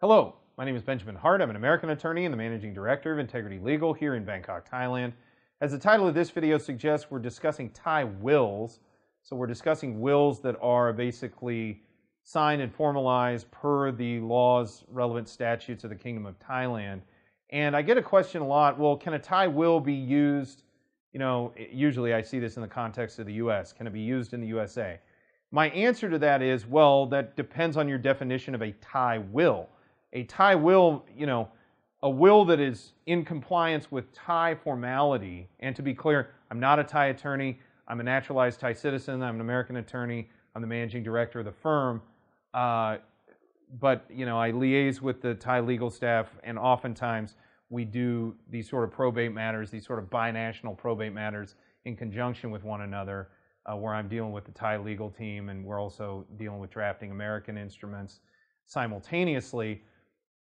Hello, my name is Benjamin Hart. I'm an American attorney and the managing director of Integrity Legal here in Bangkok, Thailand. As the title of this video suggests, we're discussing Thai wills. So we're discussing wills that are basically signed and formalized per the laws, relevant statutes of the Kingdom of Thailand. And I get a question a lot, well, can a Thai will be used, you know, usually I see this in the context of the US, can it be used in the USA? My answer to that is, well, that depends on your definition of a Thai will a Thai will, you know, a will that is in compliance with Thai formality. And to be clear, I'm not a Thai attorney. I'm a naturalized Thai citizen. I'm an American attorney. I'm the managing director of the firm. Uh, but you know, I liaise with the Thai legal staff, and oftentimes we do these sort of probate matters, these sort of binational probate matters, in conjunction with one another, uh, where I'm dealing with the Thai legal team, and we're also dealing with drafting American instruments simultaneously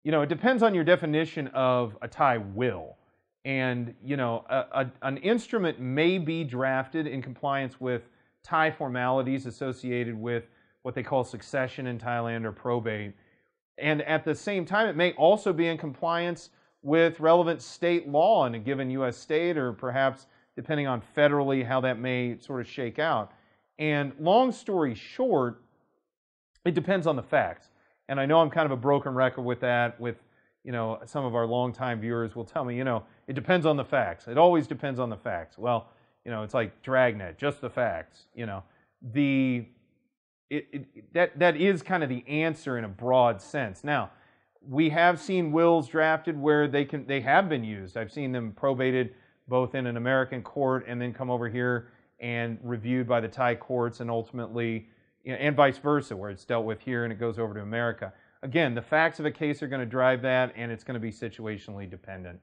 you know, it depends on your definition of a Thai will. And, you know, a, a, an instrument may be drafted in compliance with Thai formalities associated with what they call succession in Thailand or probate. And at the same time, it may also be in compliance with relevant state law in a given U.S. state, or perhaps depending on federally how that may sort of shake out. And long story short, it depends on the facts. And I know I'm kind of a broken record with that. With you know, some of our longtime viewers will tell me, you know, it depends on the facts. It always depends on the facts. Well, you know, it's like Dragnet, just the facts. You know, the it, it, that that is kind of the answer in a broad sense. Now, we have seen wills drafted where they can they have been used. I've seen them probated both in an American court and then come over here and reviewed by the Thai courts and ultimately and vice versa, where it's dealt with here and it goes over to America. Again, the facts of a case are going to drive that, and it's going to be situationally dependent.